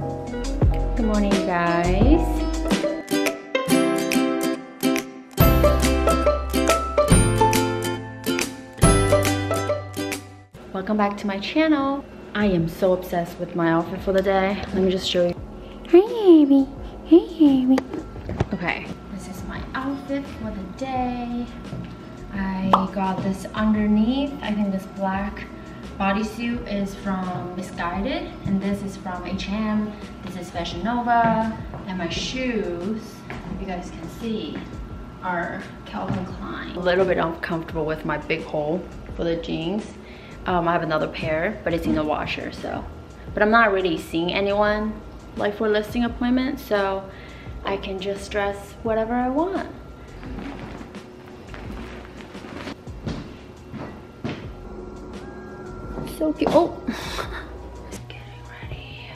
Good morning, guys. Welcome back to my channel. I am so obsessed with my outfit for the day. Let me just show you. Hey, baby. Hey, baby. Okay, this is my outfit for the day. I got this underneath. I think this black bodysuit is from Missguided, and this is from H&M. This is Fashion Nova and my shoes, if you guys can see, are Calvin Klein. A little bit uncomfortable with my big hole for the jeans. Um, I have another pair, but it's in the washer, so. But I'm not really seeing anyone like for listing appointment, so I can just dress whatever I want. So cute. Oh, getting ready.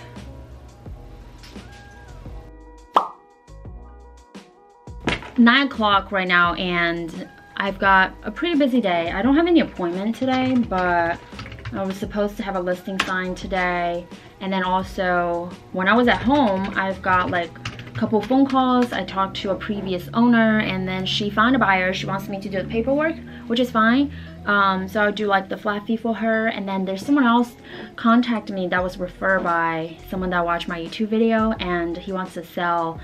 Nine o'clock right now, and I've got a pretty busy day. I don't have any appointment today, but I was supposed to have a listing sign today. And then also, when I was at home, I've got like a couple phone calls. I talked to a previous owner and then she found a buyer. She wants me to do the paperwork, which is fine. Um, so I'll do like the flat fee for her. And then there's someone else contacted me that was referred by someone that watched my YouTube video and he wants to sell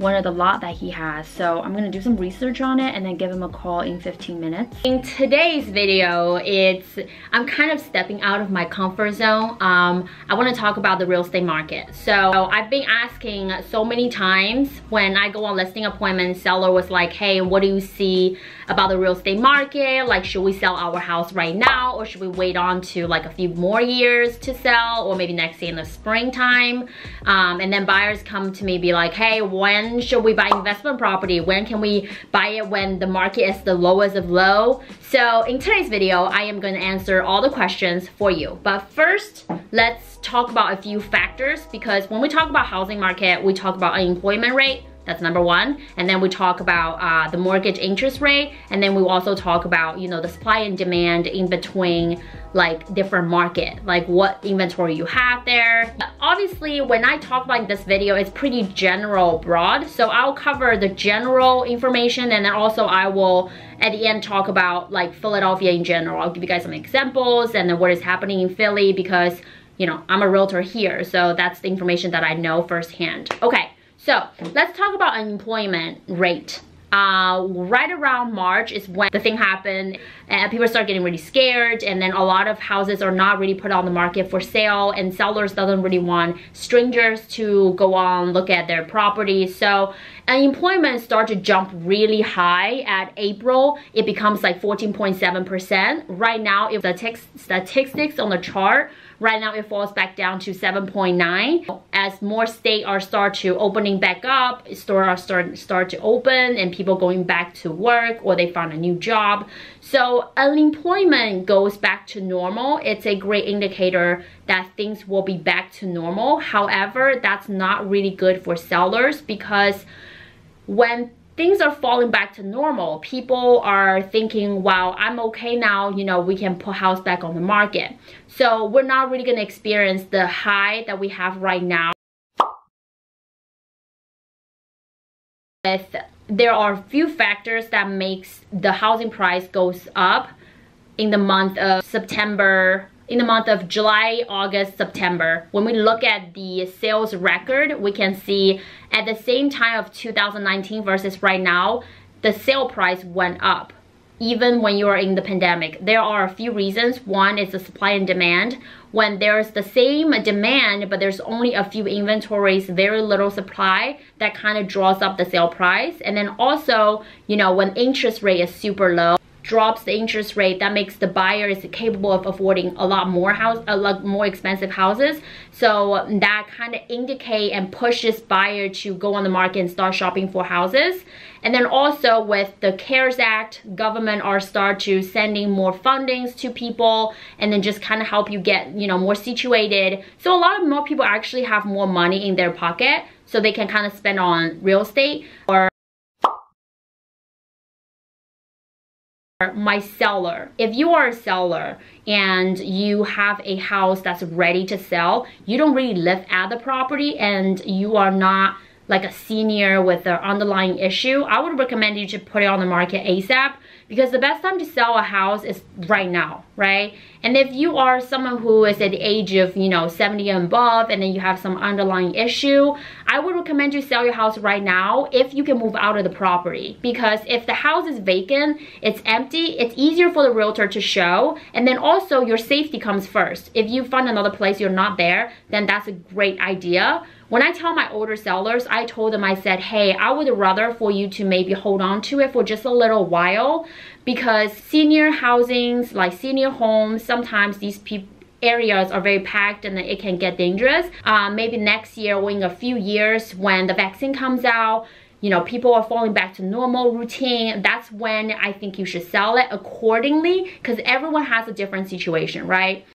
one of the lot that he has. So I'm gonna do some research on it and then give him a call in 15 minutes. In today's video, it's I'm kind of stepping out of my comfort zone. Um, I wanna talk about the real estate market. So I've been asking so many times when I go on listing appointments, seller was like, hey, what do you see about the real estate market? Like, should we sell our house right now or should we wait on to like a few more years to sell or maybe next year in the springtime? Um, and then buyers come to me be like, hey, when when should we buy investment property? When can we buy it when the market is the lowest of low? So in today's video, I am going to answer all the questions for you. But first, let's talk about a few factors because when we talk about housing market, we talk about unemployment rate, that's number one. And then we talk about uh, the mortgage interest rate. And then we also talk about, you know, the supply and demand in between like different market, like what inventory you have there. But Obviously, when I talk about this video, it's pretty general broad. So I'll cover the general information and then also I will at the end talk about like Philadelphia in general. I'll give you guys some examples and then what is happening in Philly because you know, I'm a realtor here. So that's the information that I know firsthand. Okay. So let's talk about unemployment rate. Uh, right around March is when the thing happened and people start getting really scared and then a lot of houses are not really put on the market for sale and sellers doesn't really want strangers to go on look at their property so unemployment start to jump really high at April it becomes like 14.7 percent right now if the statistics on the chart Right now it falls back down to 7.9. As more states are start to opening back up, stores are start, start to open and people going back to work or they found a new job. So unemployment goes back to normal. It's a great indicator that things will be back to normal. However, that's not really good for sellers because when things are falling back to normal. People are thinking, wow, I'm okay now, you know, we can put house back on the market. So we're not really gonna experience the high that we have right now. With, there are a few factors that makes the housing price goes up in the month of September, in the month of July, August, September. When we look at the sales record, we can see at the same time of 2019 versus right now, the sale price went up even when you're in the pandemic. There are a few reasons. One is the supply and demand. When there's the same demand, but there's only a few inventories, very little supply, that kind of draws up the sale price. And then also, you know, when interest rate is super low, drops the interest rate that makes the buyers capable of affording a lot more house a lot more expensive houses. So that kind of indicate and pushes buyer to go on the market and start shopping for houses. And then also with the CARES Act government are start to sending more fundings to people and then just kind of help you get you know more situated. So a lot of more people actually have more money in their pocket so they can kind of spend on real estate or my seller. If you are a seller and you have a house that's ready to sell, you don't really live at the property and you are not like a senior with an underlying issue, I would recommend you to put it on the market ASAP because the best time to sell a house is right now, right? And if you are someone who is at the age of, you know, 70 and above and then you have some underlying issue, I would recommend you sell your house right now if you can move out of the property. Because if the house is vacant, it's empty, it's easier for the realtor to show. And then also your safety comes first. If you find another place you're not there, then that's a great idea. When I tell my older sellers, I told them, I said, hey, I would rather for you to maybe hold on to it for just a little while because senior housings, like senior homes, sometimes these people areas are very packed and it can get dangerous. Uh, maybe next year or in a few years when the vaccine comes out, you know, people are falling back to normal routine, that's when I think you should sell it accordingly because everyone has a different situation, right?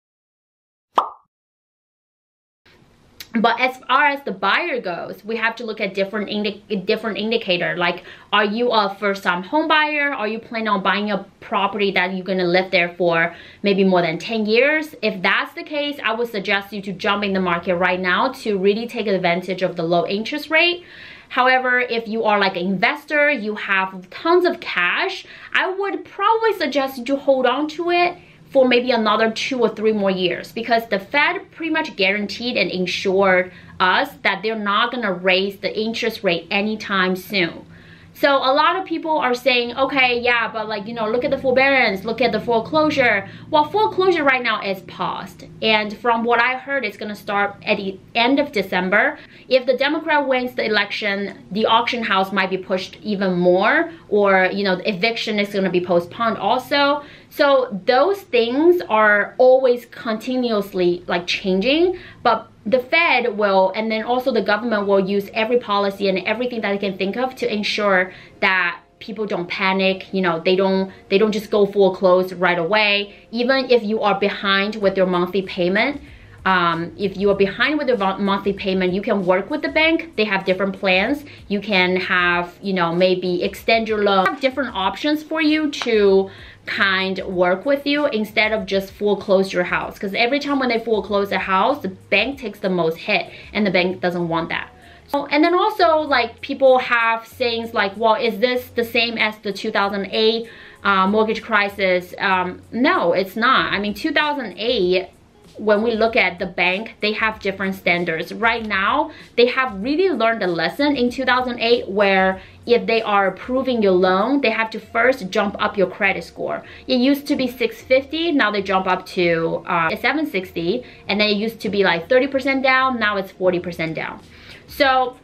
But as far as the buyer goes we have to look at different indi different indicator like are you a first-time home buyer? Are you planning on buying a property that you're going to live there for maybe more than 10 years? If that's the case i would suggest you to jump in the market right now to really take advantage of the low interest rate. However, if you are like an investor, you have tons of cash, I would probably suggest you to hold on to it for maybe another two or three more years because the Fed pretty much guaranteed and insured us that they're not going to raise the interest rate anytime soon. So a lot of people are saying, okay, yeah, but like, you know, look at the forbearance, look at the foreclosure. Well, foreclosure right now is paused. And from what I heard, it's gonna start at the end of December. If the Democrat wins the election, the auction house might be pushed even more or, you know, the eviction is gonna be postponed also. So those things are always continuously like changing, but the Fed will, and then also the government will use every policy and everything that they can think of to ensure that people don't panic you know they don't they don't just go foreclose right away. Even if you are behind with your monthly payment um, if you are behind with your monthly payment you can work with the bank. They have different plans. You can have you know maybe extend your loan. Different options for you to kind work with you instead of just foreclose your house. Because every time when they foreclose a house the bank takes the most hit and the bank doesn't want that. So, and then also like people have sayings like well is this the same as the 2008 uh, mortgage crisis? Um, no it's not. I mean 2008 when we look at the bank, they have different standards. Right now, they have really learned a lesson in 2008 where if they are approving your loan, they have to first jump up your credit score. It used to be 650, now they jump up to uh, 760, and then it used to be like 30% down, now it's 40% down. So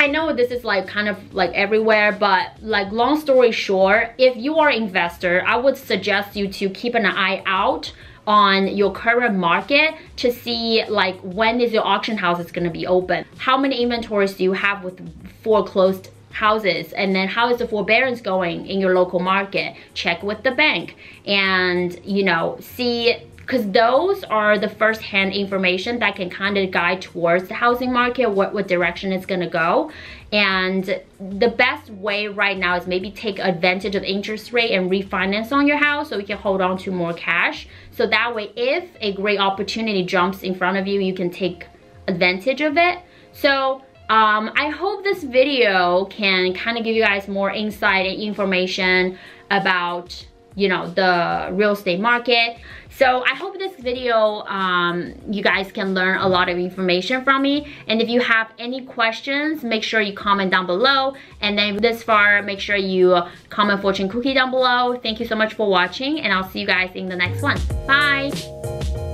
I know this is like kind of like everywhere, but like long story short, if you are an investor, I would suggest you to keep an eye out on your current market to see like when is your auction house is going to be open? How many inventories do you have with foreclosed houses? And then how is the forbearance going in your local market? Check with the bank and you know see because those are the first-hand information that can kind of guide towards the housing market, what, what direction it's gonna go. And the best way right now is maybe take advantage of interest rate and refinance on your house so you can hold on to more cash. So that way, if a great opportunity jumps in front of you, you can take advantage of it. So um, I hope this video can kind of give you guys more insight and information about you know the real estate market so I hope this video, um, you guys can learn a lot of information from me. And if you have any questions, make sure you comment down below. And then this far, make sure you comment fortune cookie down below. Thank you so much for watching and I'll see you guys in the next one. Bye!